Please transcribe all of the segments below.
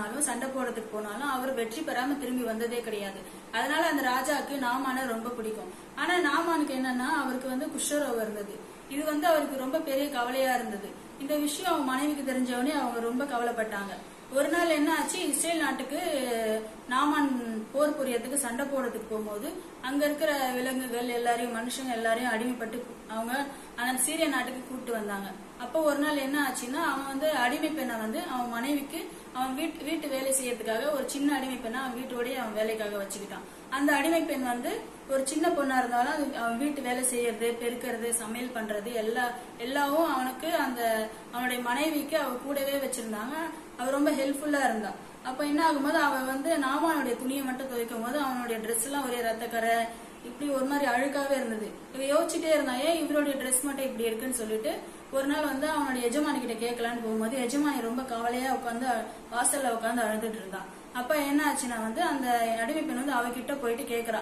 போனாலும் சண்டை போடுறதுக்கு போனாலும் அவர் வெற்றி பெறாம திரும்பி வந்ததே கிடையாது. அதனால அந்த ராஜாக்கு நாமான ரொம்ப பிடிக்கும். ஆனா நாமானுக்கு என்னன்னா அவருக்கு வந்து குஷ்டரோகம் இருந்தது. இது வந்து அவருக்கு ரொம்ப பெரிய கவலையா இருந்தது. இந்த விஷயம் அவங்க மனைவிக்கு தெரிஞ்சவனே அவங்க ரொம்ப கவலைப்பட்டாங்க. ஒரு நாள் என்ன ஆச்சு? இஸ்ரேல் நாட்டுக்கு நாமான் போர் புரியறதுக்கு சண்டை போடுறதுக்கு போகும்போது அங்க இருக்கிற விலங்குகள் எல்லாரையும் மனுஷங்க எல்லாரையும் அடிமைப்பட்டு அவங்க அந்த சீரிய நாட்டுக்கு கூப்பிட்டு வந்தாங்க. அப்போ ஒரு நாள் என்ன ஆச்சுன்னா அவன் வந்து அடிமை பெண்ணை வந்து அவன் மனைவிக்கு அவன் வீட்டு வீட்டு வேலை செய்யறதுக்காக ஒரு சின்ன அடிமை பெண்ணை அவன் வீட்டோடய அவன் வேலைக்காக வச்சுக்கிட்டான். அந்த அடிமை பெண் வந்து ஒரு சின்ன பொண்ணா இருந்தாலும் அது அவன் வீட்டு வேலை செய்யறது பெருக்கிறது சமையல் பண்றது எல்லா எல்லாவும் அவனுக்கு அந்த அவனுடைய மனைவிக்கு அவ கூடவே வச்சிருந்தாங்க. அவ ரொம்ப ஹெல்ப்ஃபுல்லா இருந்தான் அப்ப என்ன ஆகும்போது அவன் வந்து நாமானுடைய துணியை மட்டும் துவைக்கும் போது அவனுடைய ட்ரெஸ் எல்லாம் ஒரே ரத்தக்கரை இப்படி ஒரு மாதிரி அழுக்காவே இருந்தது. இவ யோசிச்சுட்டே இருந்தான் ஏன் இவருடைய ட்ரெஸ் மட்டும் இப்படி இருக்குன்னு சொல்லிட்டு ஒரு நாள் வந்து அவனுடைய எஜமானி கிட்ட கேட்கலான்னு போகும்போது எஜமானி ரொம்ப கவலையா உட்காந்து வாசல்ல உட்காந்து அழுதுட்டு இருந்தான். அப்ப என்ன ஆச்சுன்னா வந்து அந்த அடிமை பெண் வந்து அவகிட்ட போயிட்டு கேக்குறா.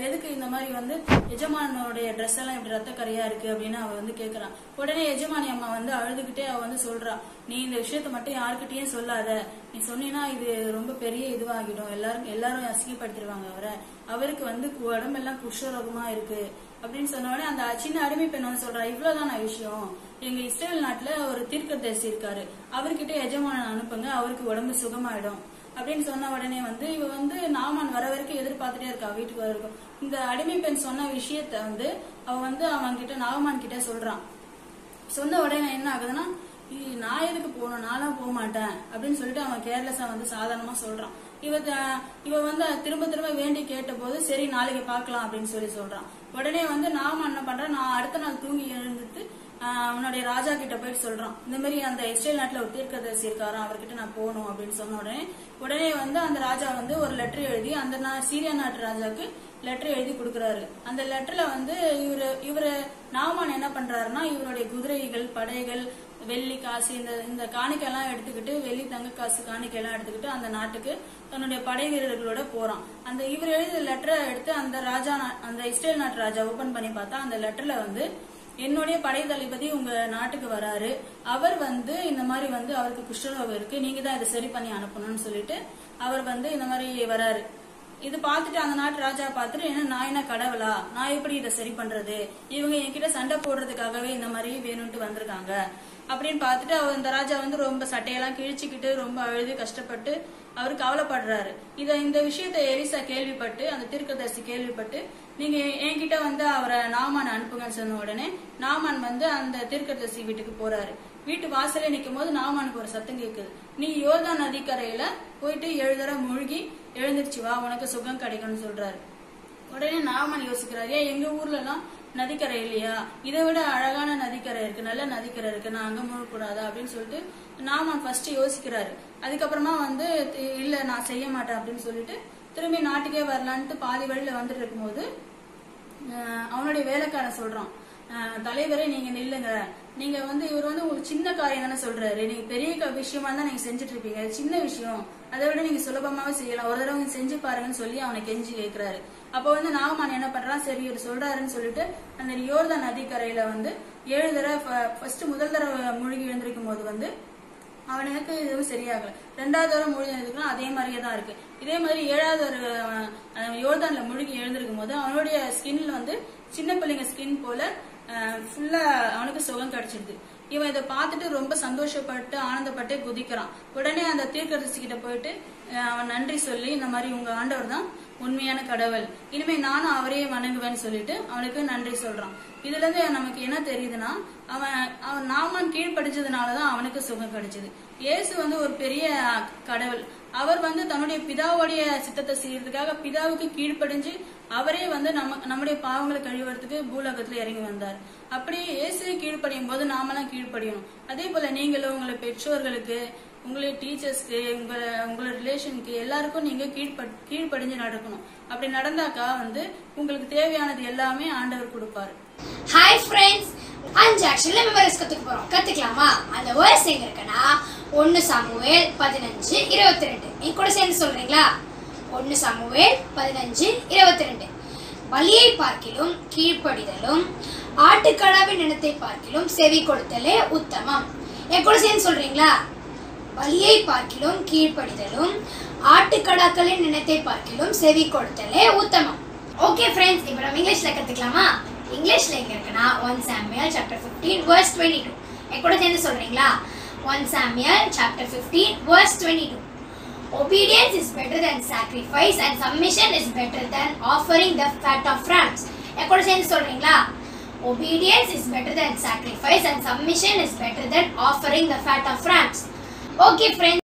எதுக்கு இந்த மாதிரி வந்து எஜமானோடைய ட்ரெஸ் எல்லாம் இப்படி ரத்த கரையா இருக்கு? அப்படின்னு அவ வந்து கேக்குறான் உடனே எஜமானி அம்மா வந்து அழுதுகிட்டே அவ வந்து சொல்றா. நீ இந்த விஷயத்த மட்டும் யாருக்கிட்டயும் சொல்லாத. நீ சொன்னீங்கன்னா இது ரொம்ப பெரிய இதுவாகிடும். எல்லாரும் எல்லாரும் அசிங்கப்படுத்திடுவாங்க அவரை. அவருக்கு வந்து உடம்பெல்லாம் குஷ்டரோகமா இருக்கு. அப்படின்னு சொன்ன உடனே அந்த சின்ன அடிமை பெண் வந்து சொல்றா இவ்வளவுதான் விஷயம்? எங்க இஸ்ரேல் நாட்டுல ஒரு தீர்க்கதரிசி இருக்காரு. அவர்கிட்ட எஜமானன் அனுப்புங்க அவருக்கு உடம்பு சுகமாயிடும். அப்படின்னு சொன்ன உடனே வந்து இவ வந்து நாமான் வர வரைக்கும் எதிர்பார்த்துட்டே இருக்கா வீட்டுக்கு வர வரைக்கும். இந்த அடிமை பெண் சொன்ன விஷயத்த வந்து அவ வந்து அவன் கிட்ட நாகமான் கிட்ட சொல்றான். சொன்ன உடனே என்ன ஆகுதுன்னா நான் எதுக்கு போகணும்? நான்லாம் போக மாட்டேன். அப்படின்னு சொல்லிட்டு அவன் கேர்லெஸ்ஸா வந்து சாதாரணமா சொல்றான். இவ த- இவ வந்து திரும்ப திரும்ப வேண்டி கேட்ட போது சரி நாளைக்கு பார்க்கலாம். அப்படின்னு சொல்லி சொல்றான். உடனே வந்து நாம என்ன பண்றேன்? நான் அடுத்த நாள் தூங்கி எழுந்துட்டு உன்னுடைய ராஜா கிட்ட போயிட்டு சொல்றான். இந்த மாதிரி அந்த இஸ்ரேல் நாட்டுல ஒரு தீர்க்கதரிசி இருக்காராம் அவர்கிட்ட நான் போகணும் அப்படின்னு சொன்ன உடனே உடனே வந்து அந்த ராஜா வந்து ஒரு லெட்டர் எழுதி அந்த நா- சீரியா நாட்டு ராஜாவுக்கு லெட்டர் எழுதி கொடுக்கறாரு. அந்த லெட்டர்ல வந்து இவரு இவரு நாமான் என்ன பண்றாருன்னா இவருடைய குதிரைகள் படைகள் வெள்ளி காசு இந்த இந்த காணிக்கையெல்லாம் எடுத்துக்கிட்டு வெள்ளி தங்க காசு காணிக்கையெல்லாம் எடுத்துக்கிட்டு அந்த நாட்டுக்கு தன்னுடைய படை வீரர்களோட போறான். அந்த இவர் எழுதிய லெட்டரை எடுத்து அந்த ராஜா அந்த இஸ்ரேல் நாட்டு ராஜா ஓபன் பண்ணி பார்த்தா அந்த லெட்டர்ல வந்து என்னுடைய படை தளபதி உங்க நாட்டுக்கு வராரு. அவர் வந்து இந்த மாதிரி வந்து அவருக்கு குஷ்டரோகம் இருக்கு. நீங்க தான் இதை சரி பண்ணி அனுப்பணும்னு சொல்லிட்டு அவர் வந்து இந்த மாதிரி வராரு. இது பார்த்துட்டு அந்த நாட்டு ராஜா பார்த்துட்டு என்ன நான் என்ன கடவுளா? நான் எப்படி இதை சரி பண்றது? இவங்க என்கிட்ட சண்டை போடுறதுக்காகவே இந்த மாதிரி வேணும்ட்டு வந்திருக்காங்க. அப்படின்னு பார்த்துட்டு அவர் இந்த ராஜா வந்து ரொம்ப சட்டையெல்லாம் கிழிச்சுக்கிட்டு ரொம்ப அழுது கஷ்டப்பட்டு அவர் கவலைப்படுறாரு. இத இந்த விஷயத்த எலிசா கேள்விப்பட்டு அந்த தீர்க்கதரிசி கேள்விப்பட்டு நீங்க என்கிட்ட வந்து அவரை நாமான் அனுப்புங்கன்னு சொன்ன உடனே நாமான் வந்து அந்த தீர்க்கதரிசி வீட்டுக்கு போறாரு. வீட்டு வாசலே நிக்கும் போது நாமானுக்கு ஒரு சத்தம் கேக்குது. நீ யோர்தான் நதிக்கரையில போயிட்டு ஏழு தடவை மூழ்கி எழுந்திருச்சு வா உனக்கு சுகம் கிடைக்கும்னு சொல்றாரு. உடனே நாமன் யோசிக்கிறாரு ஏன் எங்க ஊர்ல எல்லாம் நதிக்கரை இல்லையா இதை விட அழகான நதிக்கரை இருக்கு நல்ல நதிக்கரை இருக்கு. நான் அங்க முழக்கூடாதா அப்படின்னு சொல்லிட்டு நாமன் ஃபர்ஸ்ட் யோசிக்கிறாரு. அதுக்கப்புறமா வந்து இல்ல நான் செய்ய மாட்டேன் அப்படின்னு சொல்லிட்டு திரும்பி நாட்டுக்கே வரலான்ட்டு பாதி வழியில வந்துட்டு இருக்கும்போது அவனுடைய வேலைக்காரன் சொல்றான். தலைவரே நீங்க நில்லுங்க. நீங்க வந்து இவர் வந்து ஒரு சின்ன காரியம் தானே சொல்றாரு. நீங்க பெரிய க- விஷயமா தான் நீங்க செஞ்சுட்டு இருப்பீங்க சின்ன விஷயம். அதை விட நீங்க சுலபமாவே செய்யலாம். ஒரு தடவை செஞ்சு பாருங்கன்னு சொல்லி அவனை கெஞ்சி கேட்கிறாரு அப்ப வந்து நாகமான் என்ன பண்றான்? சரி இவர் சொல்றாருன்னு சொல்லிட்டு அந்த யோர்தான் நதிக்கரையில வந்து ஏழு தடவை ஃபர்ஸ்ட் முதல் தடவை மூழ்கி எழுந்திருக்கும் போது வந்து அவனுக்கு எதுவும் சரியாகல. ரெண்டாவது தடவை மூழ்கி எழுந்திருக்கான் அதே மாதிரியே தான் இருக்கு. இதே மாதிரி ஏழாவது ஒரு யோர்தான்ல மூழ்கி எழுந்திருக்கும் போது அவனுடைய ஸ்கின்ல வந்து சின்ன பிள்ளைங்க ஸ்கின் போல ஃபுல்லா அவனுக்கு சுகம் கிடைச்சிருது. இவன் இதை பார்த்துட்டு ரொம்ப சந்தோஷப்பட்டு ஆனந்தப்பட்டு குதிக்கிறான். உடனே அந்த தீர்க்கதரிசி கிட்ட போயிட்டு அவன் நன்றி சொல்லி இந்த மாதிரி உங்க ஆண்டவர் தான் உண்மையான கடவுள். இனிமே நானும் அவரையே வணங்குவேன்னு சொல்லிட்டு அவனுக்கு நன்றி சொல்றான். இதுல இருந்து நமக்கு என்ன தெரியுதுன்னா அவன் அவன் நாமன் கீழ்படிச்சதுனாலதான் அவனுக்கு சுகம் கிடைச்சது. இயேசு வந்து ஒரு பெரிய கடவுள். அவர் வந்து தன்னுடைய பிதாவுடைய சித்தத்தை செய்யறதுக்காக பிதாவுக்கு கீழ்ப்படிஞ்சு அவரே வந்து நம்ம நம்முடைய பாவங்களை கழுவுறதுக்கு பூலோகத்துல இறங்கி வந்தார். அப்படி இயேசுவை கீழ்ப்படியும் போது நாமெல்லாம் கீழ்ப்படியணும். அதே போல நீங்களும் உங்களை பெற்றோர்களுக்கு உங்களுடைய டீச்சர்ஸ்க்கு உங்க உங்களோட ரிலேஷனுக்கு எல்லாருக்கும் நீங்க கீழ்ப்பட் கீழ்ப்படிஞ்சு நடக்கணும். அப்படி நடந்தாக்கா வந்து உங்களுக்கு தேவையானது எல்லாமே ஆண்டவர் கொடுப்பாரு. ஹாய் ஃப்ரெண்ட்ஸ் அஞ்சு ஆக்ஷனில் மெமரிஸ் கற்றுக்க போகிறோம் கற்றுக்கலாமா அந்த வேர்ஸ் எங்கே இருக்குன்னா ஒன்று சாமுவேல் பதினஞ்சு இருபத்தி ரெண்டு என் கூட சேர்ந்து சொல்கிறீங்களா ஒன்று சாமுவேல் பதினஞ்சு இருபத்தி ரெண்டு வலியை பார்க்கிலும் கீழ்ப்படிதலும் ஆட்டுக்கடாவின் இனத்தை பார்க்கிலும் செவி கொடுத்தலே உத்தமம். என் கூட சேர்ந்து சொல்கிறீங்களா வலியை பார்க்கிலும் கீழ்ப்படிதலும் ஆட்டுக்கடாக்களின் இனத்தை பார்க்கிலும் செவி கொடுத்தலே உத்தமம். ஓகே ஃப்ரெண்ட்ஸ் இப்போ நம்ம இங்கிலீஷில் கற்றுக்கலாமா இங்கிலீஷ்ல எங்க இருக்குன்னா one Samuel chapter fifteen verse twenty two என் கூட சேர்ந்து சொல்றீங்களா one Samuel chapter fifteen verse twenty two Obedience is better than sacrifice and submission is better than offering the fat of rams. என் கூட சேர்ந்து சொல்றீங்களா Obedience is better than sacrifice and submission is better than offering the fat of rams. Okay friends.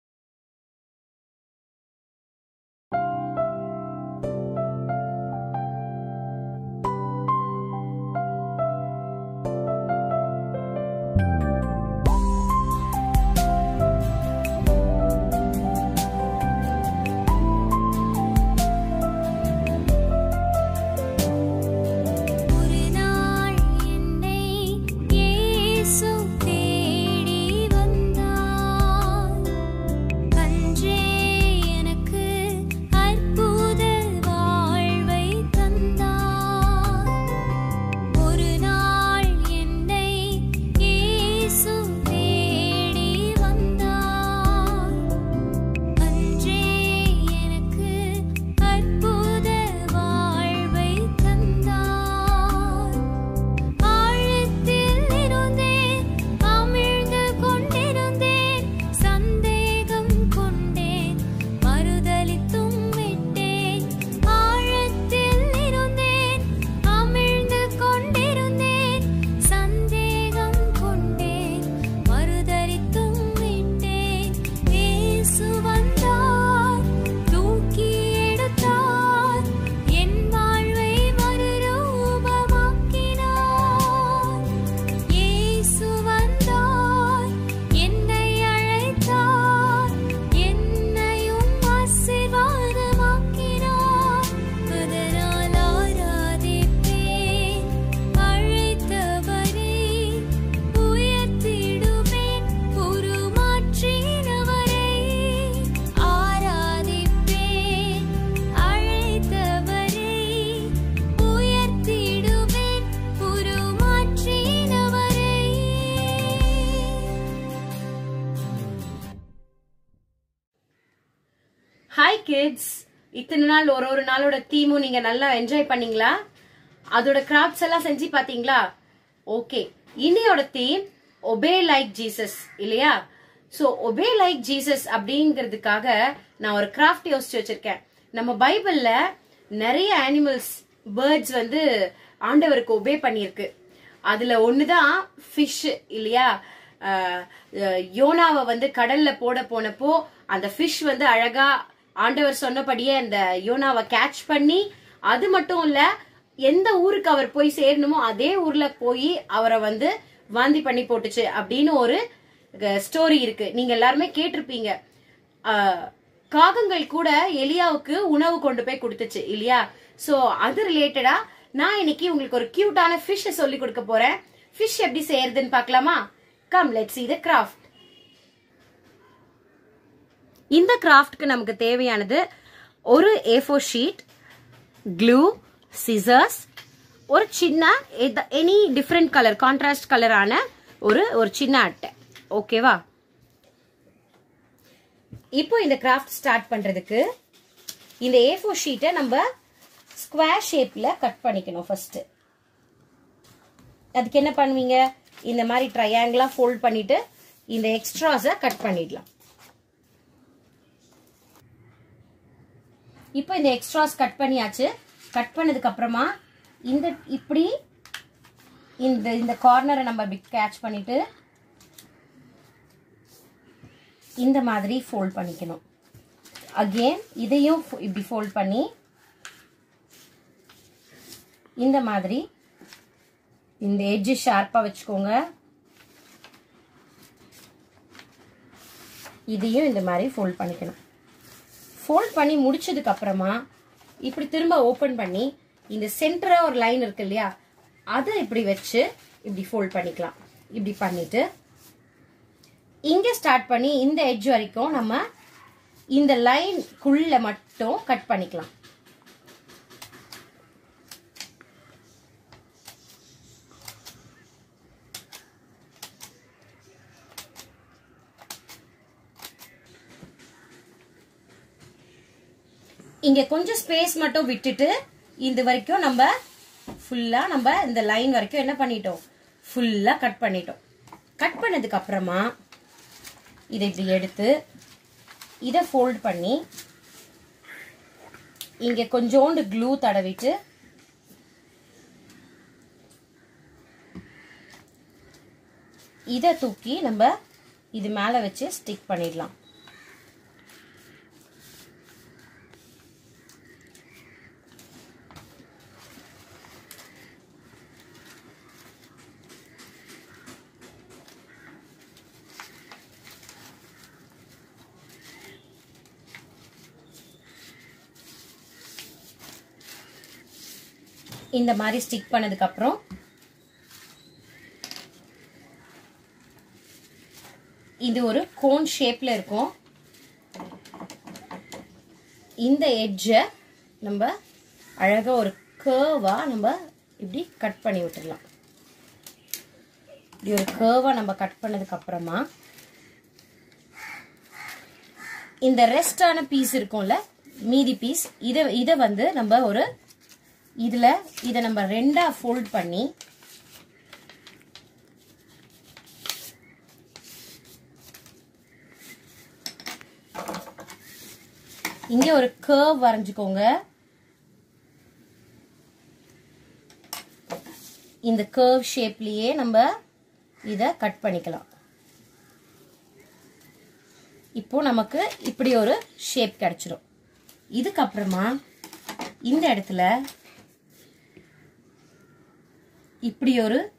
ஒரு தீமும் நீங்க நல்லா enjoy பண்ணீங்களா? அதோட crafts எல்லாம் செஞ்சு பாத்தீங்களா ஓகே இன்னையோட தீம் ஒபே லைக் ஜீசஸ் இல்லையா? சோ ஒபே லைக் ஜீசஸ் அப்படிங்கிறதுக்காக நான் ஒரு கிராஃப்ட் யோசிச்சு வச்சிருக்கேன். நம்ம பைபிள்ல நிறைய அனிமல்ஸ் பேர்ட்ஸ் வந்து ஆண்டவருக்கு ஒபே பண்ணியிருக்கு. அதுல ஒண்ணுதான் ஃபிஷ் இல்லையா? யோனாவை வந்து கடல்ல போட போனப்போ அந்த ஃபிஷ் வந்து அழகா ஆண்டவர் சொன்னபடியே அந்த யோனாவை கேட்ச் பண்ணி அது மட்டும் இல்ல எந்த ஊருக்கு அவர் போய் சேரணுமோ அதே ஊர்ல போய் அவரை வந்து வாந்தி பண்ணி போட்டுச்சு அப்படின்னு ஒரு ஸ்டோரி இருக்கு. நீங்க எல்லாருமே கேட்டிருப்பீங்க. காகங்கள் கூட எலியாவுக்கு உணவு கொண்டு போய் கொடுத்துச்சு இல்லையா? சோ அது ரிலேட்டடா நான் இன்னைக்கு உங்களுக்கு ஒரு கியூட்டான ஃபிஷ் சொல்லி கொடுக்க போறேன். ஃபிஷ் எப்படி செய்யறதுன்னு பார்க்கலாமா? Come let's see the craft இந்த கிராஃப்ட்க்கு நமக்கு தேவையானது ஒரு A four sheet glue scissors ஒரு சின்ன எனி டிஃப்ரெண்ட் கலர் கான்ட்ராஸ்ட் கலரான ஒரு ஒரு சின்ன அட்டை. ஓகேவா இப்போ இந்த கிராஃப்ட் ஸ்டார்ட் பண்றதுக்கு இந்த ஏ ஃபோர் ஷீட்டை நம்ம ஸ்கொயர் ஷேப்ல கட் பண்ணிக்கணும் ஃபர்ஸ்ட் அதுக்கு என்ன பண்ணுவீங்க? இந்த மாதிரி ட்ரையாங்கிளா ஃபோல்ட் பண்ணிட்டு இந்த எக்ஸ்ட்ராஸை கட் பண்ணிடலாம். இப்போ இந்த எக்ஸ்ட்ராஸ் கட் பண்ணியாச்சு. கட் பண்ணதுக்கு அப்புறமா இந்த இப்படி இந்த இந்த கார்னரை நம்ம இப்படி கேட்ச் பண்ணிட்டு இந்த மாதிரி ஃபோல்ட் பண்ணிக்கணும். அகெயின் இதையும் ஃபோ- இப்படி ஃபோல்ட் பண்ணி இந்த மாதிரி இந்த எட்ஜ் ஷார்ப்பாக வச்சுக்கோங்க. இதையும் இந்த மாதிரி ஃபோல்ட் பண்ணிக்கணும். ஃபோல்ட் பண்ணி முடிச்சதுக்கு அப்புறமா இப்படி திரும்ப ஓபன் பண்ணி இந்த சென்டரா ஒரு லைன் இருக்கு இல்லையா அதை இப்படி வச்சு இப்படி ஃபோல்ட் பண்ணிக்கலாம். இப்படி பண்ணிட்டு இங்க ஸ்டார்ட் பண்ணி இந்த எட்ஜ் வரைக்கும் நம்ம இந்த லைன்குள்ள மட்டும் கட் பண்ணிக்கலாம். இங்க கொஞ்சம் ஸ்பேஸ் மட்டும் விட்டுட்டு இது வரைக்கும் நம்ம ஃபுல்லா நம்ம இந்த லைன் வரைக்கும் என்ன பண்ணிட்டோம்? ஃபுல்லா கட் பண்ணிட்டோம். கட் பண்ணதுக்கு அப்புறமா இதை இப்படி எடுத்து இதை ஃபோல்ட் பண்ணி இங்க கொஞ்சோண்டு க்ளூ தடவிட்டு இதை தூக்கி நம்ம இது மேலே வச்சு ஸ்டிக் பண்ணிடலாம். இந்த மாதிரி ஸ்டிக் பண்ணதுக்கப்புறம் இது ஒரு கோன் ஷேப்ல இருக்கும். இந்த எட்ஜை நம்ம அழகாக ஒரு கேர்வா நம்ம இப்படி கட் பண்ணி விட்டுடலாம் இப்படி ஒரு கேர்வா நம்ம கட் பண்ணதுக்கு அப்புறமா இந்த ரெஸ்டான பீஸ் இருக்கும்ல மீதி பீஸ் இதை இதை வந்து நம்ம ஒரு இதுல இதை நம்ம ரெண்டா ஃபோல்ட் பண்ணி இங்க ஒரு கர்வ் வரைஞ்சுக்கோங்க. இந்த கர்வ் ஷேப்லயே நம்ம இத கட் பண்ணிக்கலாம். இப்போ நமக்கு இப்படி ஒரு ஷேப் கிடைச்சிடும் இதுக்கப்புறமா இந்த இடத்துல இப்படி ஒரு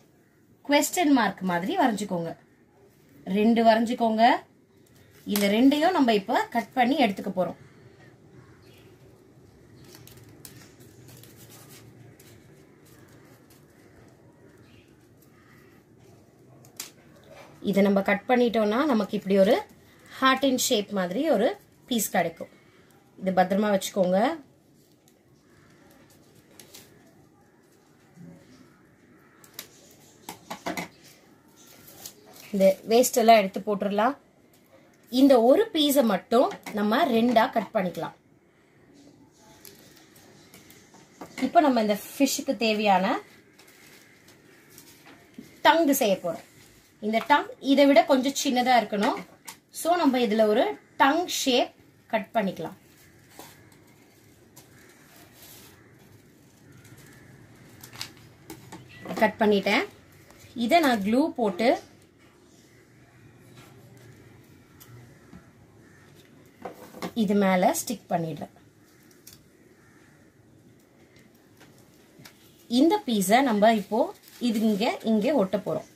கொஸ்டின் மார்க் மாதிரி வரைஞ்சிக்கோங்க. ரெண்டு வரைஞ்சிக்கோங்க. இந்த ரெண்டையும் நம்ம இப்ப கட் பண்ணி எடுத்துக்க போறோம். இதை நம்ம கட் பண்ணிட்டோம்னா நமக்கு இப்படி ஒரு ஹார்ட் இன் ஷேப் மாதிரி ஒரு பீஸ் கிடைக்கும். இது பத்திரமா வச்சுக்கோங்க. இந்த வேஸ்ட் எல்லாம் எடுத்து போட்டுடலாம் இந்த ஒரு பீஸை மட்டும் நம்ம ரெண்டா கட் பண்ணிக்கலாம். இப்போ நம்ம இந்த ஃபிஷ்ஷுக்கு தேவையான டங்கு செய்ய போறோம். இந்த டங் இதை விட கொஞ்சம் சின்னதா இருக்கணும். ஸோ நம்ம இதுல ஒரு டங் ஷேப் கட் பண்ணிக்கலாம். கட் பண்ணிட்டேன். இதை நான் க்ளூ போட்டு இது மேல ஸ்டிக் பண்ணிடுறேன். இந்த பீஸை நம்ம இப்போ இது இங்க இங்க ஒட்ட போறோம்.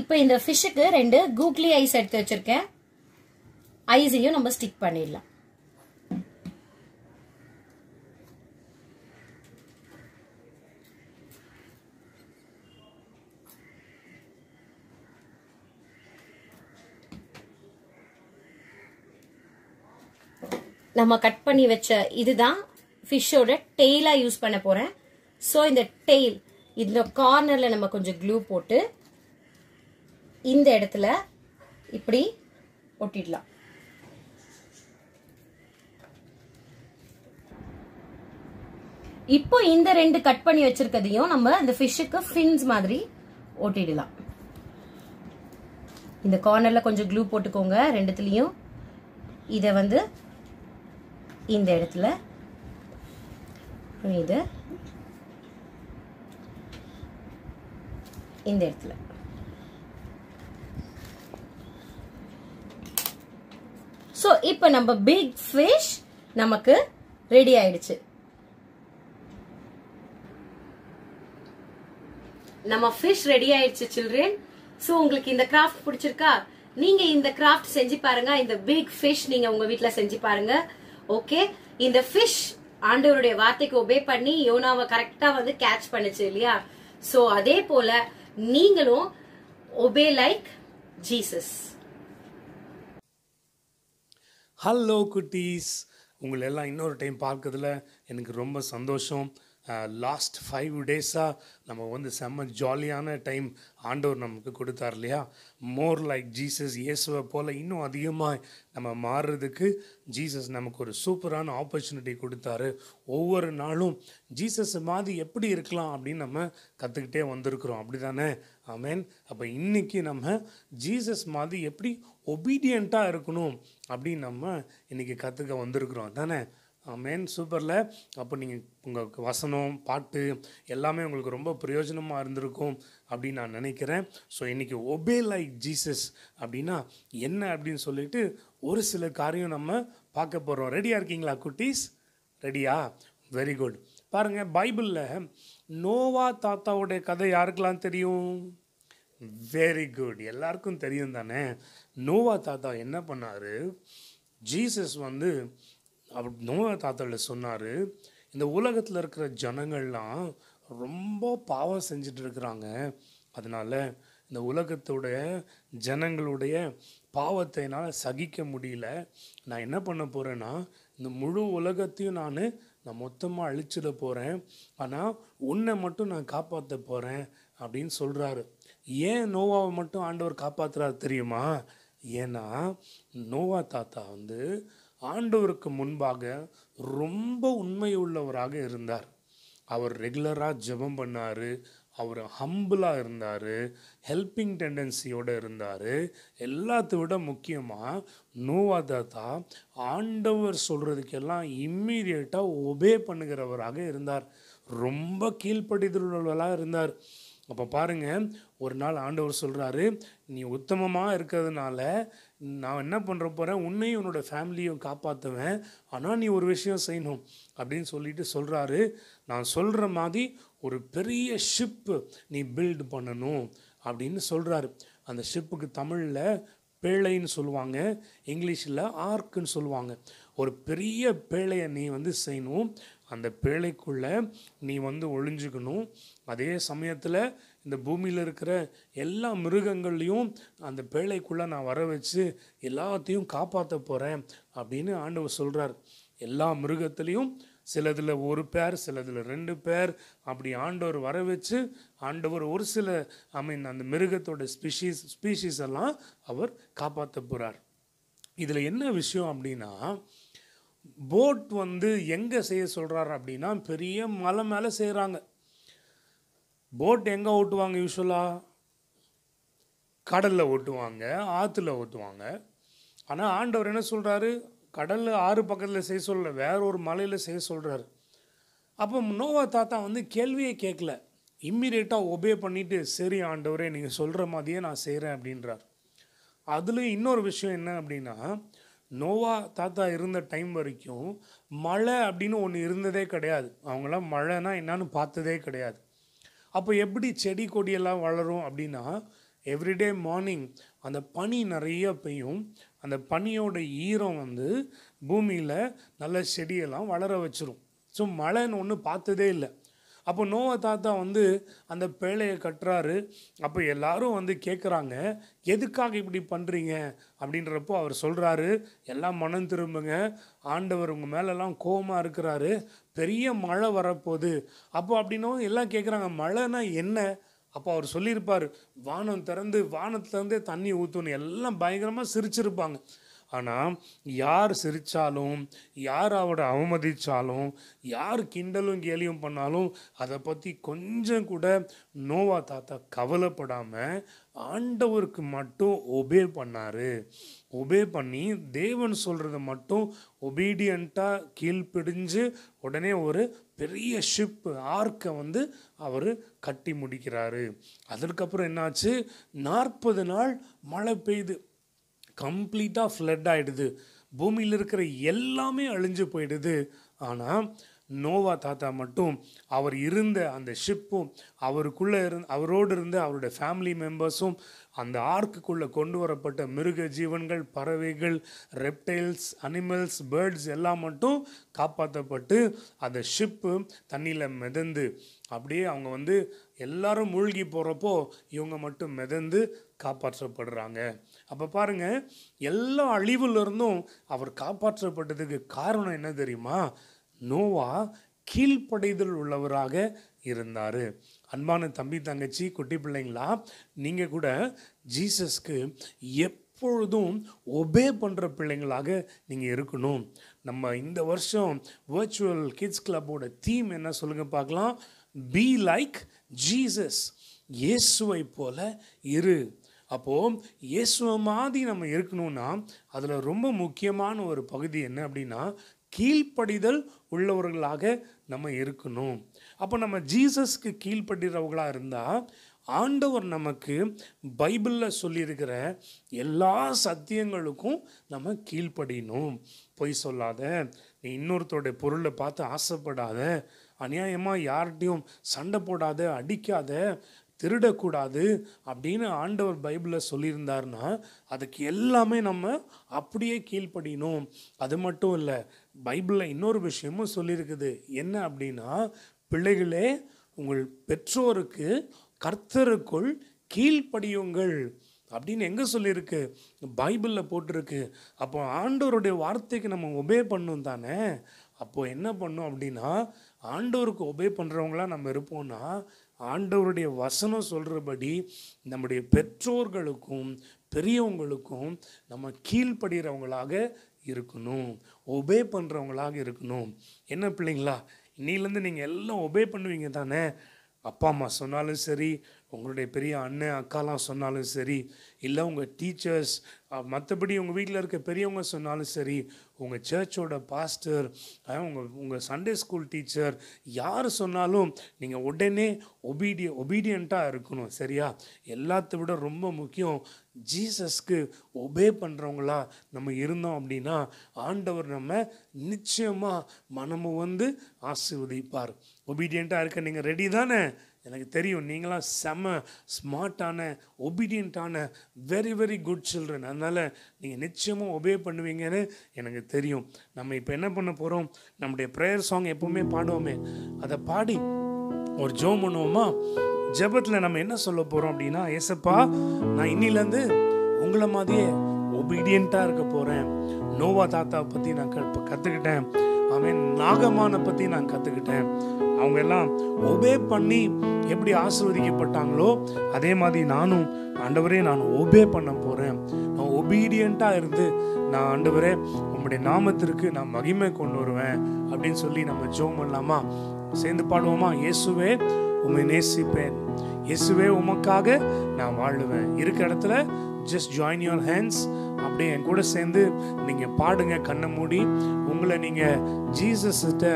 இப்போ இந்த ஃபிஷ்ஷுக்கு ரெண்டு கூக்லி ஐஸ் எடுத்து வச்சிருக்கேன். ஐஸையும் நம்ம ஸ்டிக் பண்ணிடலாம். நம்ம கட் பண்ணி வச்ச இதுதான் ஃபிஷ்ஷோட டெய்லாக யூஸ் பண்ண போகிறேன் ஸோ இந்த டெய்ல் இந்த கார்னரில் நம்ம கொஞ்சம் க்ளூ போட்டு இந்த இடத்துல இப்படி ஒட்டிடலாம். இப்போ இந்த ரெண்டு கட் பண்ணி வச்சிருக்கதையும் நம்ம இந்த ஃபிஷ்ஷுக்கு ஃபின்ஸ் மாதிரி ஓட்டிடலாம். இந்த கார்னர்ல கொஞ்சம் க்ளூ போட்டுக்கோங்க. ரெண்டுத்துலயும் இத வந்து இந்த இடத்துல. இது இந்த இடத்துல. ஸோ இப்போ நம்ம பிக் ஃபிஷ் நமக்கு ரெடி ஆயிடுச்சு. நம்ம ஃபிஷ் ரெடி ஆயிடுச்சு சில்ட்ரன் ஸோ உங்களுக்கு இந்த கிராஃப்ட் பிடிச்சிருக்கா? நீங்க இந்த கிராஃப்ட் செஞ்சு பாருங்க. இந்த பிக் ஃபிஷ் நீங்க உங்க வீட்ல செஞ்சு பாருங்க. ஓகே இந்த ஃபிஷ் ஆண்டவருடைய வார்த்தைக்கு ஒபே பண்ணி யோனாவை கரெக்டா வந்து கேட்ச் பண்ணுச்சு இல்லையா? சோ அதே போல நீங்களும் ஒபே லைக் ஜீசஸ் ஹலோ குட்டீஸ். உங்களை எல்லாம் இன்னொரு டைம் பார்க்கறதுல எனக்கு ரொம்ப சந்தோஷம். லாஸ்ட் ஃபைவ் டேஸாக நம்ம வந்து செம்ம ஜாலியான டைம் ஆண்டவர் நமக்கு கொடுத்தார் இல்லையா? மோர் லைக் ஜீசஸ் இயேசுவை போல் இன்னும் அதிகமாக நம்ம மாறுறதுக்கு ஜீசஸ் நமக்கு ஒரு சூப்பரான ஆப்பர்ச்சுனிட்டி கொடுத்தாரு. ஒவ்வொரு நாளும் ஜீசஸ் மாதிரி எப்படி இருக்கலாம் அப்படின்னு நம்ம கற்றுக்கிட்டே வந்திருக்கிறோம். அப்படி தானே ஆமேன் அப்போ இன்றைக்கி நம்ம ஜீசஸ் மாதிரி எப்படி ஒபீடியண்ட்டாக இருக்கணும் அப்படின்னு நம்ம இன்றைக்கி கற்றுக்க வந்திருக்கிறோம். தானே மெயின் சூப்பரில். அப்போ நீங்கள் உங்கள் வசனம் பாட்டு எல்லாமே உங்களுக்கு ரொம்ப பிரயோஜனமாக இருந்திருக்கும் அப்படின்னு நான் நினைக்கிறேன். ஸோ இன்றைக்கி ஒபே லைக் ஜீசஸ் அப்படின்னா என்ன அப்படின்னு சொல்லிட்டு ஒரு சில காரியம் நம்ம பார்க்க போகிறோம் ரெடியாக இருக்கீங்களா குட்டீஸ்? ரெடியா வெரி குட் பாருங்கள் பைபிளில் நோவா தாத்தாவுடைய கதை யாருக்கெல்லாம் தெரியும்? வெரி குட் எல்லாருக்கும் தெரியும் தானே? நோவா தாத்தா என்ன பண்ணார்? ஜீசஸ் வந்து அவர் நோவா தாத்தாவில் சொன்னார் இந்த உலகத்தில் இருக்கிற ஜனங்கள்லாம் ரொம்ப பாவம் செஞ்சுட்டு இருக்கிறாங்க. அதனால் இந்த உலகத்துடைய ஜனங்களுடைய பாவத்தை என்னால் சகிக்க முடியல. நான் என்ன பண்ண போகிறேன்னா இந்த முழு உலகத்தையும் நான் நான் மொத்தமாக அழிச்சிட போகிறேன் ஆனால் உன்னை மட்டும் நான் காப்பாற்ற போகிறேன் அப்படின்னு சொல்கிறாரு ஏன் நோவாவை மட்டும் ஆண்டவர் காப்பாற்றுறாரு தெரியுமா? ஏன்னா நோவா தாத்தா வந்து ஆண்டவருக்கு முன்பாக ரொம்ப உண்மையுள்ளவராக இருந்தார். அவர் ரெகுலராக ஜெபம் பண்ணார். அவர் ஹம்பிளாக இருந்தார். ஹெல்பிங் டெண்டன்சியோடு இருந்தார். எல்லாத்த விட முக்கியமாக நோவா தாத்தா ஆண்டவர் சொல்கிறதுக்கெல்லாம் இம்மீடியட்டாக ஒபே பண்ணுகிறவராக இருந்தார். ரொம்ப கீழ்ப்படிதலாக இருந்தார். அப்போ பாருங்க ஒரு நாள் ஆண்டவர் சொல்கிறாரு நீ உத்தமமாக இருக்கிறதுனால நான் என்ன பண்ணுற போகிறேன் உன்னையும் உன்னோட ஃபேமிலியும் காப்பாற்றுவேன் ஆனால் நீ ஒரு விஷயம் செய்யணும் அப்படின்னு சொல்லிட்டு சொல்கிறாரு நான் சொல்கிற மாதிரி ஒரு பெரிய ஷிப்பு நீ பில்டு பண்ணணும் அப்படின்னு சொல்கிறாரு அந்த ஷிப்புக்கு தமிழில் பேழைன்னு சொல்லுவாங்க இங்கிலீஷில் ஆர்க்குன்னு சொல்லுவாங்க. ஒரு பெரிய பேழையை நீ வந்து செய்யணும். அந்த பேழைக்குள்ளே நீ வந்து ஒழிஞ்சுக்கணும் அதே சமயத்தில் இந்த பூமியில் இருக்கிற எல்லா மிருகங்கள்லையும் அந்த பேழைக்குள்ளே நான் வர வச்சு எல்லாத்தையும் காப்பாற்ற போகிறேன் அப்படின்னு ஆண்டவர் சொல்கிறார் எல்லா மிருகத்துலேயும் சிலதில் ஒரு பேர் சிலதில் ரெண்டு பேர் அப்படி ஆண்டவர் வர வச்சு ஆண்டவர் ஒரு சில ஐ மீன் அந்த மிருகத்தோட ஸ்பீஷீஸ் ஸ்பீஷீஸ் எல்லாம் அவர் காப்பாற்ற போகிறார் இதில் என்ன விஷயம் அப்படின்னா போட் வந்து எங்கே செய்ய சொல்கிறார் அப்படின்னா பெரிய மலை மேலே செய்கிறாங்க போட் எங்கே ஓட்டுவாங்க யூஸ்வலாக கடலில் ஓட்டுவாங்க ஆற்றுல ஓட்டுவாங்க. ஆனால் ஆண்டவர் என்ன சொல்கிறாரு கடலில் ஆறு பக்கத்தில் செய்ய சொல்ல வேற ஒரு மலையில் செய்ய சொல்கிறாரு அப்போ நோவா தாத்தா வந்து கேள்வியே கேட்கல. இம்மிடியேட்டாக ஒபே பண்ணிவிட்டு சரி ஆண்டவரே நீங்கள் சொல்கிற மாதிரியே நான் செய்கிறேன் அப்படின்றார். அதில் இன்னொரு விஷயம் என்ன அப்படின்னா நோவா தாத்தா இருந்த டைம் வரைக்கும் மழை அப்படின்னு ஒன்று இருந்ததே கிடையாது. அவங்களாம் மழைனா என்னன்னு பார்த்ததே கிடையாது. அப்போ எப்படி செடி கொடியெல்லாம் வளரும் அப்படின்னா எவ்ரிடே மார்னிங் அந்த பனி நிறைய பெய்யும். அந்த பனியோட ஈரம் வந்து பூமியில் நல்ல செடியெல்லாம் வளர வச்சிரும். ஸோ மழைன்னு ஒன்று பார்த்ததே இல்லை. அப்போ நோவ தாத்தா வந்து அந்த பேழையை கட்டுறாரு. அப்போ எல்லாரும் வந்து கேட்குறாங்க எதுக்காக இப்படி பண்ணுறீங்க அப்படின்றப்போ அவர் சொல்கிறாரு எல்லாம் மனம் திரும்புங்க. ஆண்டவர் உங்கள் மேலெல்லாம் கோபமாக இருக்கிறாரு. பெரிய மழை வரப்போகுது. அப்போ அப்படின்னும் எல்லாம் கேட்குறாங்க மழைனா என்ன? அப்போ அவர் சொல்லியிருப்பார் வானம் திறந்து வானத்துலேருந்தே தண்ணி ஊற்றணும் எல்லாம் பயங்கரமாக சிரிச்சிருப்பாங்க. ஆனால் யார் சிரித்தாலும் யார் அவரை அவமதித்தாலும் யார் கிண்டலும் கேலியும் பண்ணாலும் அதை பற்றி கொஞ்சம் கூட நோவா தாத்தா கவலைப்படாமல் ஆண்டவருக்கு மட்டும் ஒபே பண்ணார். ஒபே பண்ணி தேவன் சொல்கிறத மட்டும் ஒபீடியண்ட்டாக கீழ்ப்பிடிஞ்சு உடனே ஒரு பெரிய ஷிப்பு ஆர்க்கை வந்து அவர் கட்டி முடிக்கிறாரு. அதற்கப்புறம் என்னாச்சு? நாற்பது நாள் மழை பெய்யுது கம்ப்ளீட்டாக ஃப்ளட் ஆகிடுது பூமியில் இருக்கிற எல்லாமே அழிஞ்சு போயிடுது. ஆனால் நோவா தாத்தா மட்டும் அவர் இருந்த அந்த ஷிப்பும் அவருக்குள்ளே இருந் அவரோடு இருந்த அவருடைய ஃபேமிலி மெம்பர்ஸும் அந்த ஆர்க்குக்குள்ளே கொண்டு வரப்பட்ட மிருக ஜீவன்கள் பறவைகள் ரெப்டைல்ஸ் அனிமல்ஸ் பேர்ட்ஸ் எல்லாம் மட்டும் காப்பாற்றப்பட்டு அந்த ஷிப்பு தண்ணியில் மிதந்து அப்படியே அவங்க வந்து எல்லாரும் மூழ்கி போகிறப்போ இவங்க மட்டும் மிதந்து காப்பாற்றப்படுறாங்க. அப்போ பாருங்க எல்லா அழிவுலேருந்தும் அவர் காப்பாற்றப்பட்டதுக்கு காரணம் என்ன தெரியுமா? நோவா கீழ்ப்படைதல் உள்ளவராக இருந்தார். அன்பான தம்பி தங்கச்சி குட்டி பிள்ளைங்களா நீங்கள் கூட ஜீசஸ்க்கு எப்பொழுதும் ஒபே பண்ணுற பிள்ளைங்களாக நீங்கள் இருக்கணும். நம்ம இந்த வருஷம் வர்ச்சுவல் கிட்ஸ் கிளப்போட தீம் என்ன சொல்லுங்கள் பார்க்கலாம்? பி லைக் ஜீசஸ் இயேசுவை போல இரு. அப்போது இயேசுவ மாதிரி நம்ம இருக்கணும்னா அதில் ரொம்ப முக்கியமான ஒரு பகுதி என்ன அப்படின்னா கீழ்ப்படிதல் உள்ளவர்களாக நம்ம இருக்கணும். அப்போ நம்ம ஜீசஸ்க்கு கீழ்ப்படுறவர்களாக இருந்தால் ஆண்டவர் நமக்கு பைபிளில் சொல்லியிருக்கிற எல்லா சத்தியங்களுக்கும் நம்ம கீழ்ப்படியணும். பொய் சொல்லாத நீ இன்னொருத்தருடைய பொருளை பார்த்து ஆசைப்படாத அநியாயமாக யார்கிட்டையும் சண்டை போடாத அடிக்காத திருடக்கூடாது அப்படின்னு ஆண்டவர் பைபிளில் சொல்லியிருந்தாருன்னா அதுக்கு எல்லாமே நம்ம அப்படியே கீழ்ப்படியணும். அது மட்டும் இல்லை பைபிளில் இன்னொரு விஷயமும் சொல்லியிருக்குது. என்ன அப்படின்னா பிள்ளைகளே உங்கள் பெற்றோருக்கு கர்த்தருக்குள் கீழ்ப்படியுங்கள் அப்படின்னு எங்கே சொல்லியிருக்கு? பைபிளில் போட்டிருக்கு. அப்போ ஆண்டவருடைய வார்த்தைக்கு நம்ம ஒபே பண்ணும் தானே? அப்போது என்ன பண்ணோம் அப்படின்னா ஆண்டவருக்கு ஒபே பண்ணுறவங்களாம் நம்ம இருப்போம்னா ஆண்டவருடைய வசனம் சொல்கிறபடி நம்முடைய பெற்றோர்களுக்கும் பெரியவங்களுக்கும் நம்ம கீழ்ப்படுகிறவங்களாக இருக்கணும். ஒபே பண்ணுறவங்களாக இருக்கணும். என்ன பிள்ளைங்களா? இன்னிலேருந்து நீங்கள் எல்லாம் ஒபே பண்ணுவீங்க தானே? அப்பா அம்மா சொன்னாலும் சரி உங்களுடைய பெரிய அண்ணன் அக்காலாம் சொன்னாலும் சரி இல்லை உங்கள் டீச்சர்ஸ் மற்றபடி உங்கள் வீட்டில் இருக்க பெரியவங்க சொன்னாலும் சரி உங்கள் சர்ச்சோட பாஸ்டர் உங்கள் உங்கள் சண்டே ஸ்கூல் டீச்சர் யார் சொன்னாலும் நீங்கள் உடனே ஒபீடிய ஒபீடியண்ட்டாக இருக்கணும் சரியா? எல்லாத்த விட ரொம்ப முக்கியம் ஜீசஸ்க்கு ஒபே பண்ணுறவங்களா நம்ம இருந்தோம் அப்படின்னா ஆண்டவர் நம்ம நிச்சயமாக மனமு வந்து ஆசிர்வதிப்பார் ஒபீடியண்ட்டாக இருக்க நீங்கள் ரெடி தானே? எனக்கு தெரியும் நீங்களாம் செம ஸ்மார்ட்டான ஒபீடியண்ட்டான வெரி வெரி குட் சில்ட்ரன் அதனால் நீங்கள் நிச்சயமாக ஒபே பண்ணுவீங்கன்னு எனக்கு தெரியும். நம்ம இப்போ என்ன பண்ண போகிறோம் நம்முடைய ப்ரேயர் சாங் எப்போவுமே பாடுவோமே. அதை பாடி ஒரு ஜோம் பண்ணுவோமா? ஜபத்தில் நம்ம என்ன சொல்ல போகிறோம் அப்படின்னா ஏசப்பா நான் இன்னிலேருந்து உங்களை மாதிரியே ஒபீடியண்ட்டாக இருக்க போகிறேன் நோவா தாத்தாவை பற்றி நான் க கற்றுக்கிட்டேன் அவன் நாகமானை பற்றி நான் கற்றுக்கிட்டேன் அவங்க எல்லாம் ஒபே பண்ணி எப்படி ஆசிர்வதிக்கப்பட்டாங்களோ அதே மாதிரி நானும் ஆண்டவரே நான் ஒபே பண்ண போகிறேன் நான் ஒபீடியண்ட்டாக இருந்து நான் ஆண்டவரே உங்களுடைய நாமத்திற்கு நான் மகிமை கொண்டு வருவேன் அப்படின்னு சொல்லி நம்ம ஜோம் பண்ணலாமா? சேர்ந்து பாடுவோமா? இயேசுவே உண்மை நேசிப்பேன். இயேசுவே உமக்காக நான் வாழுவேன். இருக்கிற இடத்துல ஜஸ்ட் ஜாயின் யுவர் ஹேண்ட்ஸ் அப்படியே என் கூட சேர்ந்து நீங்கள் பாடுங்க கண்ணை மூடி. உங்களை நீங்கள் ஜீசஸ்கிட்ட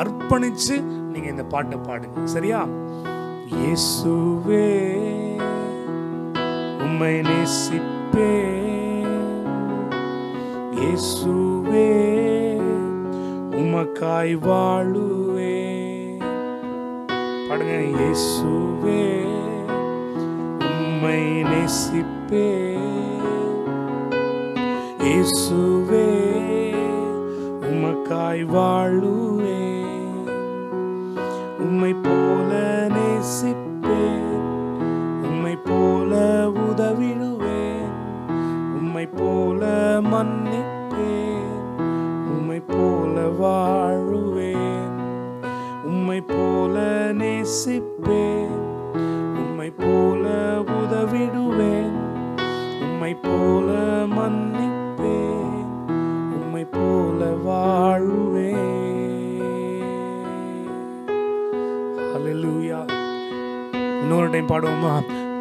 அர்ப்பணித்து நீங்கள் இந்த பாட்டை பாடுங்க. சரியா? இயேசுவே உம்மை நேசிப்பே. இயேசுவே உமக்காய் வாழுவே பாடுங்க இயேசுவே. உம்மை நேசிப்பே இயேசுவே உமக்காய் வாழுவே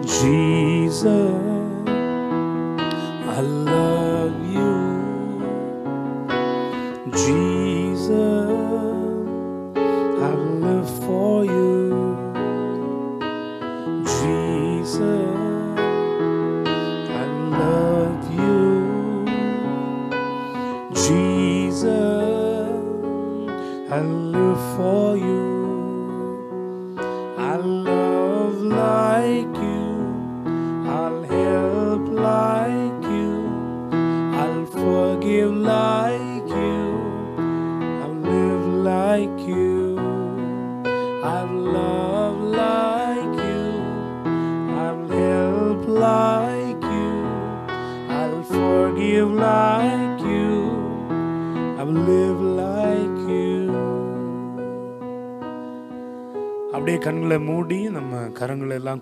ஜீசஸ்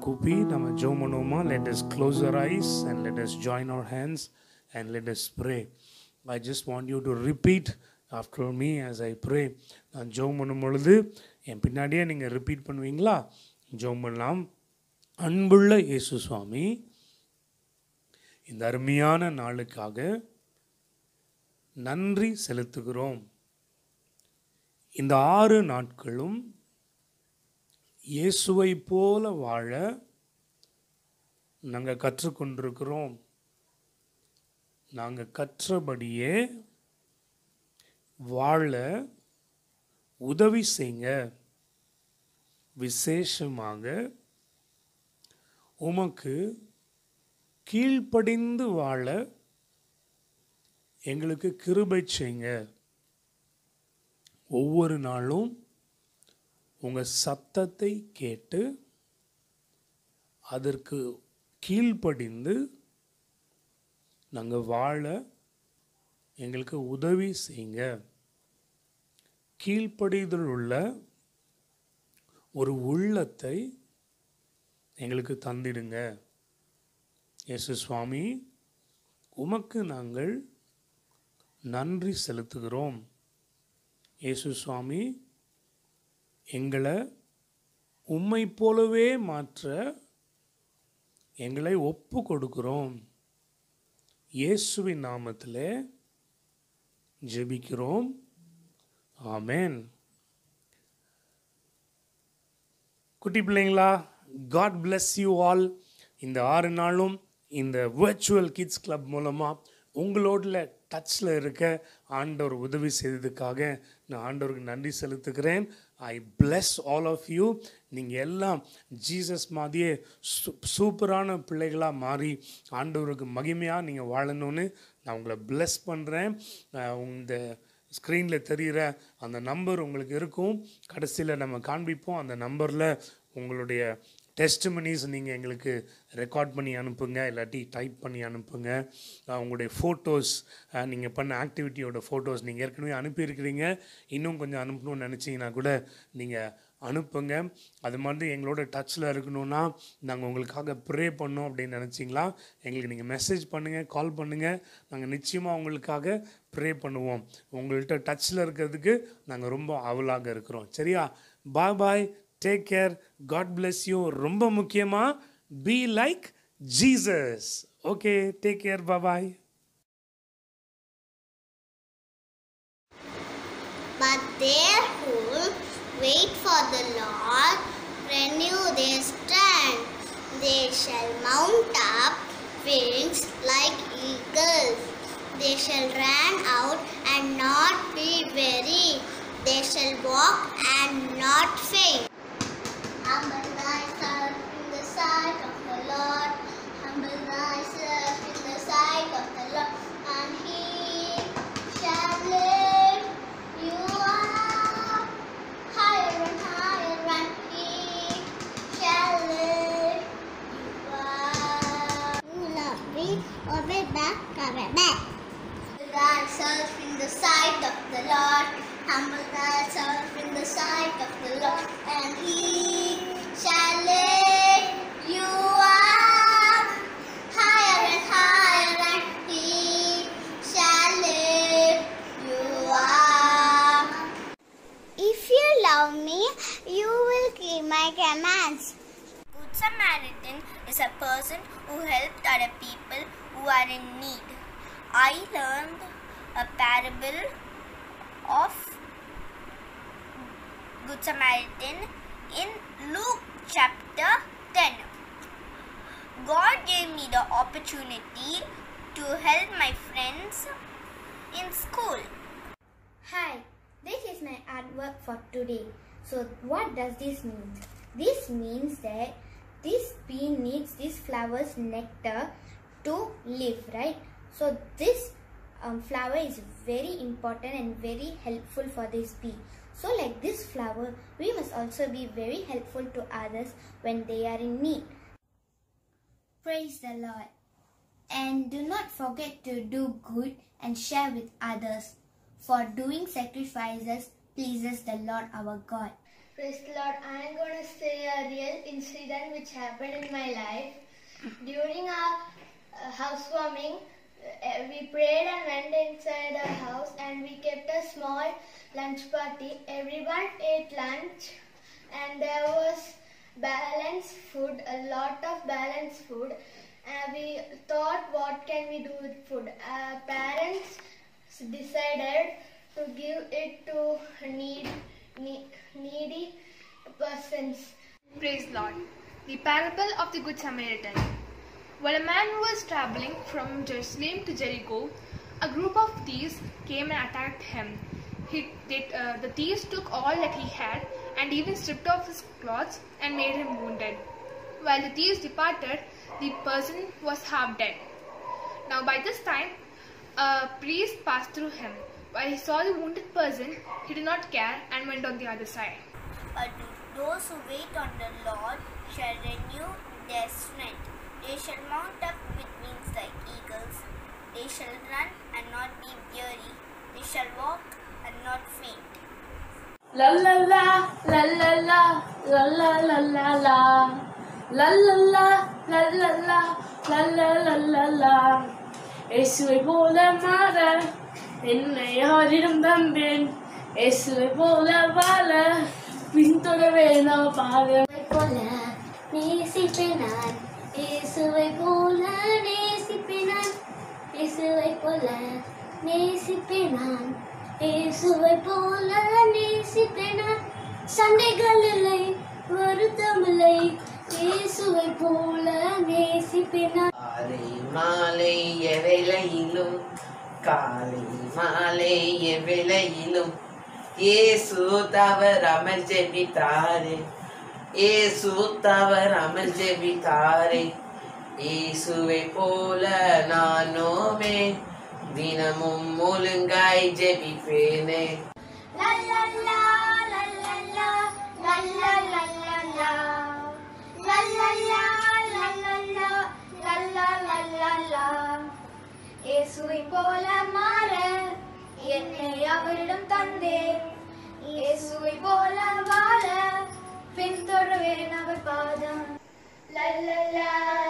கூப்பி நம்ம ஜோம் பண்ணுவோமா? Let us close our eyes and let us join our hands and let us pray I just want you to repeat after me as I pray நான் ஜோ பண்ணும் பொழுது என் பின்னாடியே நீங்கள் ரிப்பீட் பண்ணுவீங்களா? ஜோம் பண்ணலாம். அன்புள்ள இயேசு சுவாமி இந்த அருமையான நாளுக்காக நன்றி செலுத்துகிறோம். இந்த ஆறு நாட்களும் இயேசுவை போல வாழ நாங்கள் கற்றுக்கொண்டிருக்கிறோம். நாங்கள் கற்றபடியே வாழ உதவி செய்யுங்க விசேஷமாக உமக்கு கீழ்ப்படிந்து வாழ எங்களுக்கு கிருபை செய்யுங்க ஒவ்வொரு நாளும் உங்கள் சத்தத்தை கேட்டு அதற்கு கீழ்ப்படிந்து நாங்கள் வாழ எங்களுக்கு உதவி செய்யுங்க. கீழ்ப்படிதல் உள்ள ஒரு உள்ளத்தை எங்களுக்கு தந்திடுங்க. இயேசு சுவாமி உமக்கு நாங்கள் நன்றி செலுத்துகிறோம். இயேசு சுவாமி எங்களை உம்மை போலவே மாற்ற எங்களை ஒப்பு கொடுக்கிறோம். இயேசுவின் நாமத்திலே ஜெபிக்கிறோம். ஆமேன். குட்டி பிள்ளைங்களா காட் பிளஸ் யூ ஆல் இந்த ஆறு நாளும் இந்த வர்ச்சுவல் கிட்ஸ் கிளப் மூலமாக உங்களோட டச்சில் இருக்க ஆண்டவர் உதவி செய்ததுக்காக நான் ஆண்டவருக்கு நன்றி செலுத்துகிறேன். I bless all of you நீங்கள் எல்லாம் ஜீசஸ் மாதிரியே சூ சூப்பரான பிள்ளைகளாக மாறி ஆண்டவருக்கு மகிமையாக நீங்கள் வாழணும்னு நான் உங்களை பிளஸ் பண்ணுறேன் இந்த ஸ்க்ரீனில் தெரிகிற அந்த நம்பர் உங்களுக்கு இருக்கும். கடைசியில் நம்ம காண்பிப்போம். அந்த நம்பரில் உங்களுடைய டெஸ்ட்மனிஸ் நீங்கள் எங்களுக்கு ரெக்கார்ட் பண்ணி அனுப்புங்க இல்லாட்டி டைப் பண்ணி அனுப்புங்க. உங்களுடைய ஃபோட்டோஸ் நீங்கள் பண்ண ஆக்டிவிட்டியோட ஃபோட்டோஸ் நீங்கள் ஏற்கனவே அனுப்பியிருக்கிறீங்க. இன்னும் கொஞ்சம் அனுப்பணும்னு நினச்சிங்கன்னா கூட நீங்கள் அனுப்புங்க. அது மாதிரி எங்களோட டச்சில் இருக்கணும்னா நாங்கள் உங்களுக்காக ப்ரே பண்ணோம் அப்படின்னு நினச்சிங்களா? எங்களுக்கு நீங்கள் மெசேஜ் பண்ணுங்கள் கால் பண்ணுங்கள் நாங்கள் நிச்சயமாக உங்களுக்காக ப்ரே பண்ணுவோம். உங்கள்கிட்ட டச்சில் இருக்கிறதுக்கு நாங்கள் ரொம்ப அவலாக இருக்கிறோம். சரியா? Bye bye Take care God bless you ரொம்ப முக்கியமாக be like Jesus okay take care bye But they who wait for the Lord renew their strength. They shall mount up wings like eagles. They shall run out and not be weary. They shall walk and not faint. Humble thyself in the sight of the Lord. Humble thyself in the sight of the Lord, and He shall lift you up higher and higher, and He shall lift you up. Love me, obey back, cover back. Humble thyself in the sight of the Lord. Humble thyself in the sight of the Lord, and He shall lift you up higher and higher, and He shall lift you up. If you love me, you will keep my commands. Good Samaritan is a person who helped other people who are in need. I learned a parable of Good Samaritan in Luke chapter 10. God gave me the opportunity to help my friends in school. Hi, this is my artwork for today. So what does this mean? This means that this bee needs this flower's nectar to live, right? So this um, flower is very important and very helpful for this bee. So like this flower, we must also be very helpful to others when they are in need. Praise the Lord. And do not forget to do good and share with others. For doing sacrifices pleases the Lord our God. Praise the Lord. I am going to say a real incident which happened in my life. During our uh, housewarming, we prayed and went inside our house and we kept a small lunch party. Everyone ate lunch and there was balanced food, a lot of balanced food. Uh, we thought what can we do with food. Our parents decided to give it to need, need, needy persons. Praise Lord. The parable of the Good Samaritan. While a man was traveling from Jerusalem to Jericho, a group of thieves came and attacked him. He, uh, the thieves took all that he had and even stripped off his clothes and made him wounded. While the thieves departed, the person was half dead. Now, by this time, a priest passed through him. While he saw the wounded person, he did not care and went on the other side. But those who wait on the Lord shall renew their strength. They shall mount up with wings like eagles. They shall run and not be weary. They shall walk and not faint. La la la, la la la, la la la la la. La la la, la la la, la la la la la. இயேசுவை போல மாற என்னை யாரிடம் தந்தேன் இயேசுவை போல வாழ பின்தொடவே நான் பாரு போல நேசிப்பேன் நான் இயேசுவை போல நேசிப்பினான். இயேசுவை போல நேசிப்பினான். இயேசுவை போல நேசிப்பினான். சண்டைகள் இல்லை வருத்தம் இல்லை. இயேசுவை போல நேசிப்பினான். காலை மாலை எவேளையிலும் காலை மாலை எவ்விலையிலும் இயேசு தவறாமல் ஜெபித்தாரே. இயேசு தவர் அமல் ஜெபித்தாரே இயேசுவை போல நானோமே தினமும் ஒழுங்காய் ஜெபிப்பேனே. இயேசுவை போல மாற என்னை அவரிடம் தந்தேன். இயேசுவை போல வாழ பின்தொடர்வேன் அவர் பாதம் லல்லல்லா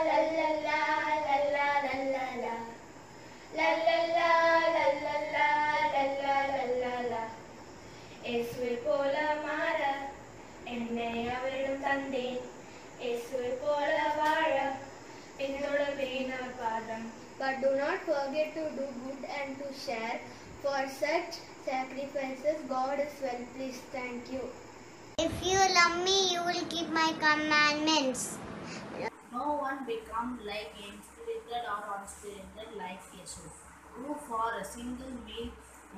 லல்லல்லா லல்லா லல்லல்லா லல்லல்லா லல்லல்லா லல்லா லல்லல்லா இயேசுவை போல மாற என்னை அவரிடம் தந்தேன் இயேசுவை போல வாழ பின்தொடர்வேன் அவர் பாதம் But do not forget to do good and to share. For such sacrifices, God is well pleased. Thank you. If you love me, you will keep my commandments. No one become like him, spirited or unspirited like Jesus, who for a single meal,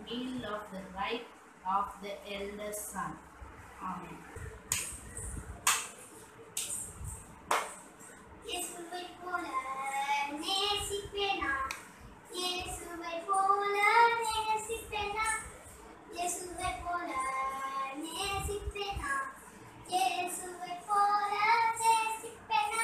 meal of the right of the eldest son. Amen. இயேசுவை போல நேசிப்பேனா இயேசுவை போல நேசிப்பேனா இயேசுவை போல நேசிப்பேனா இயேசுவை போல நேசிப்பேனா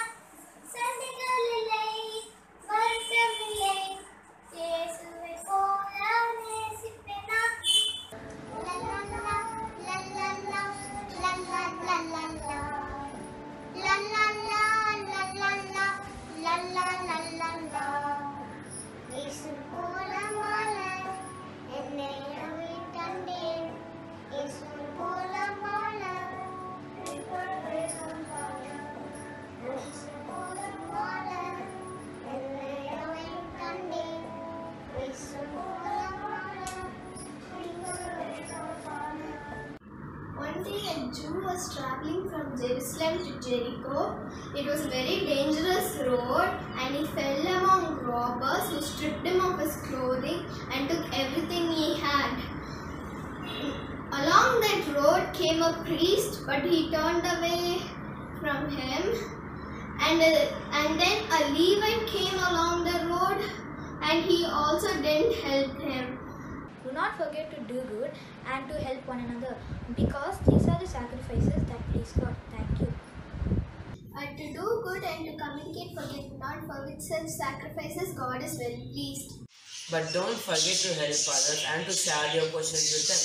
to help others and to share your questions with them.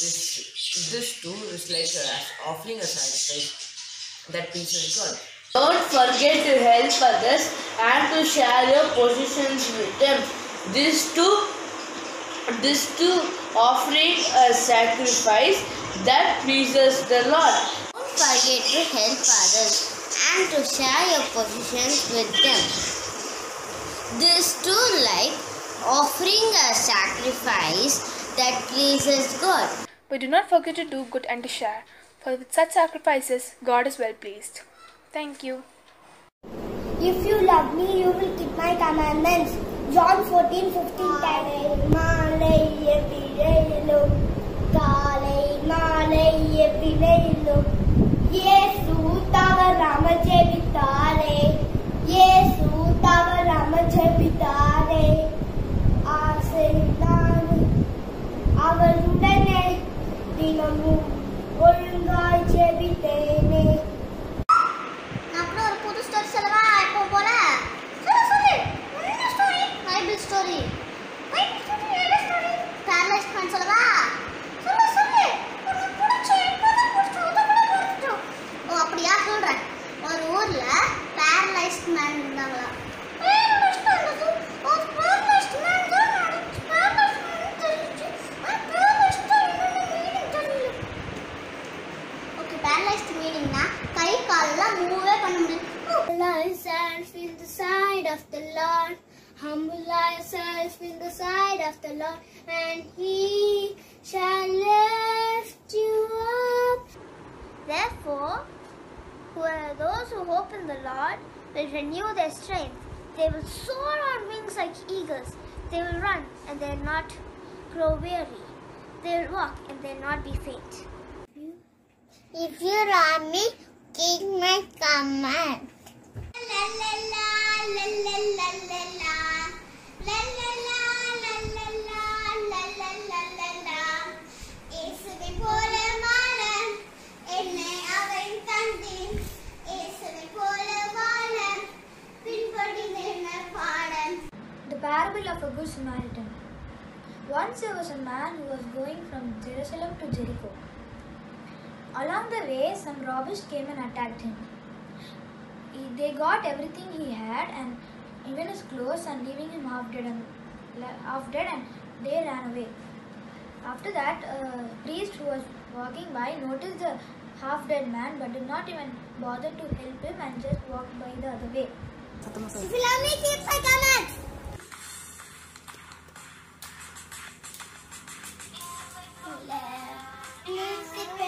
This This too is like uh, offering a sacrifice that pleases God. Don't forget to help others and to share your possessions with them. This too, this too offering a sacrifice that pleases the Lord. Don't forget to help others and to share your possessions with them. This too like offering a sacrifice that pleases God. But do not forget to do good and to share, for with such sacrifices God is well pleased. Thank you. If you love me, you will keep my commandments. John 14, 15, மாலை எவ்விடையிலும் காலை மாலை எவ்விடையிலும் இயேசு தவறாம ஜெபித்தாரே இயேசு தவறாம ஜெபித்தாரே அவர் உடனே தினமும் ஒழுங்காய் செவித்தேன் மூவே பண்ண முடியும் Humble yourself in the sight of the Lord. Humble yourself in the sight of the Lord, and He shall lift you up. Therefore, who are those who hope in the Lord will renew their strength. They will soar on wings like eagles. They will run and they will not grow weary. They will walk and they will not be faint. If you love me, keep my command. La la la la la la la la. La la la la la la la la la la la. இயேசுவை போல வாழ என்னை அவன் தந்தேன். இயேசுவை போல வாழ பின்பற்றினேன் பாடம். The parable of a good Samaritan. Once there was a man who was going from Jerusalem to Jericho. Along the way, some robbers came and attacked him. He- They got everything he had and even his clothes, and leaving him half dead and half dead, and they ran away. After that, a priest who was walking by noticed the half dead man, but did not even bother to help him and just walked by the other way. If you love me, keep my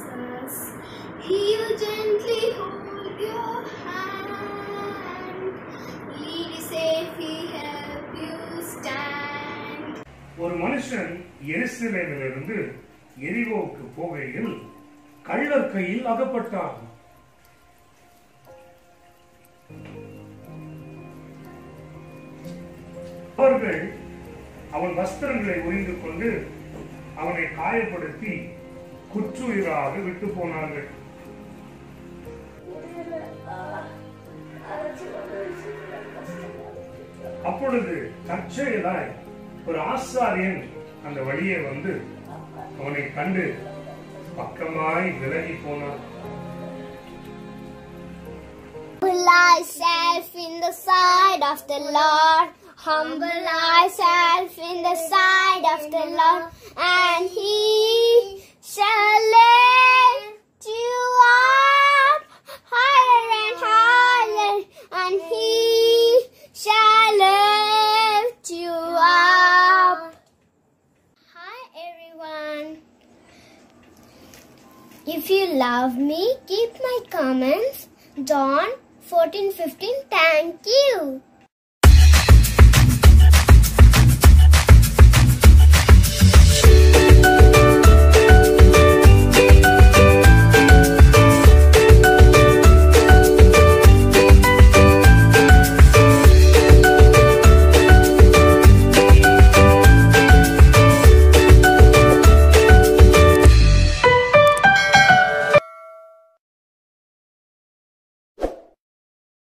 Jesus. will gently hold your hand. Lead you safe, he help you stand. ஒரு மனுஷன் எருசலேமிலிருந்து எரிகோவுக்கு போகையில் கள்ளர் கையில் அகப்பட்டான் அவர்கள் அவன் வஸ்திரங்களை உரிந்து கொண்டு அவனை காயப்படுத்தி குற்றுயிராக விட்டு போனார்கள் அப்பொழுது தற்செயலாய் ஒரு ஆசாரியன் அந்த வழியே வந்து அவனை கண்டு பக்கமாய் விலகி போனான் Humble thyself in the sight of the Lord. Humble thyself in the sight of the Lord, and He shall lift you up higher and higher, and He shall lift you up. Hi everyone. If you love me, keep my comments. John 1415, Thank you.